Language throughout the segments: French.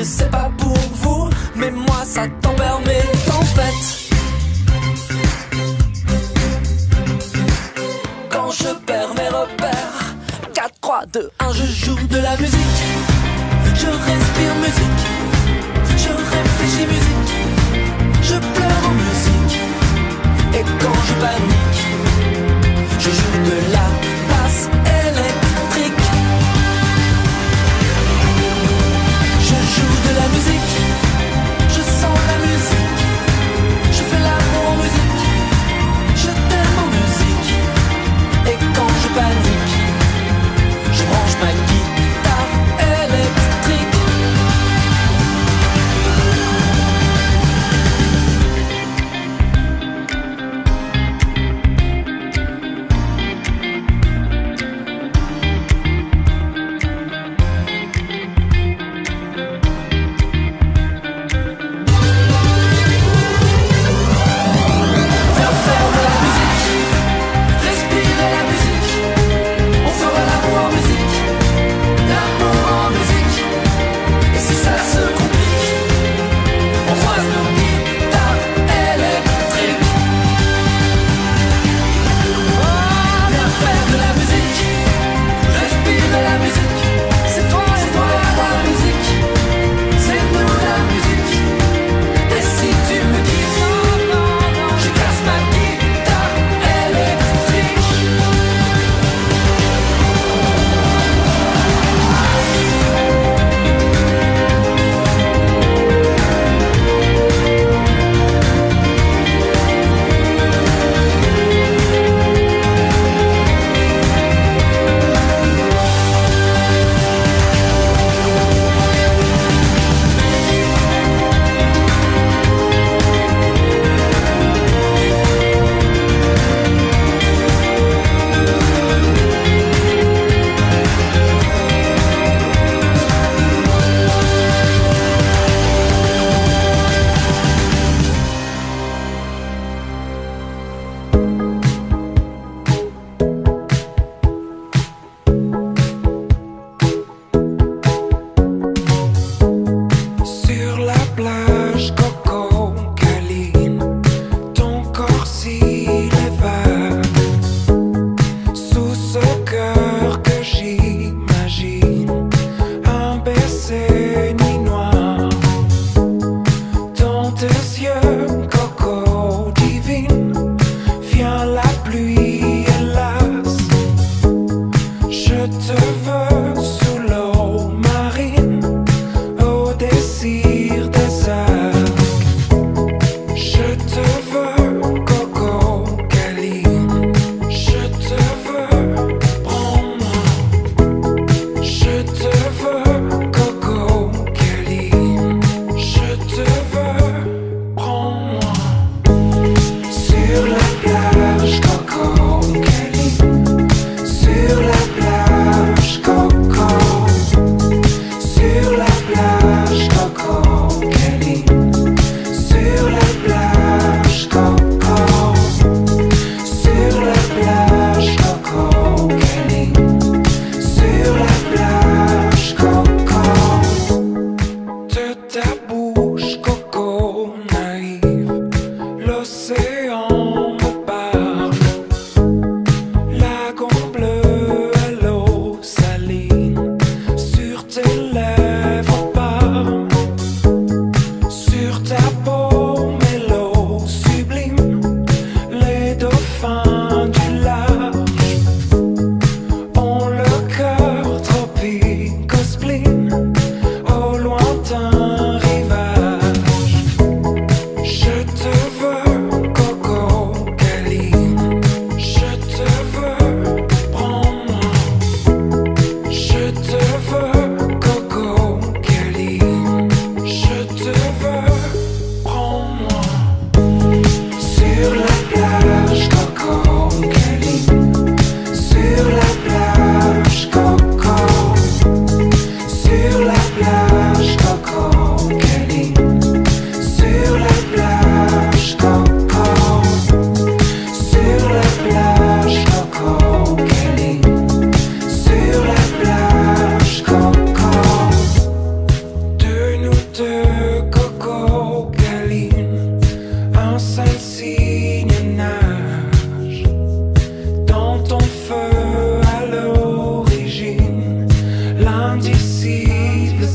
Je sais pas pour vous, mais moi ça tempère mes tempêtes. Quand je perds mes repères, 4, 3, 2, 1, je joue de la musique. Je respire musique, je réfléchis musique, je pleure en musique. Et quand je panique, je joue de la basse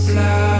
fly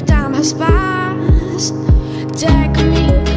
of time has passed. Take me.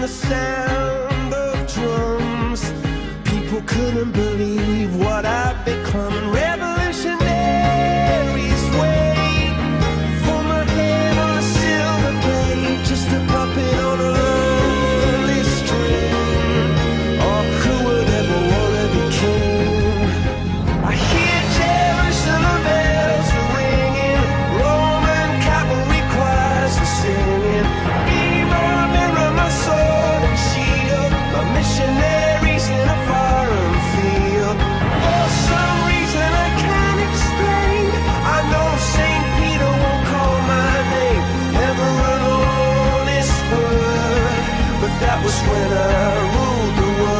the sound of drums. People couldn't believe what I'd become. And When I ruled the world.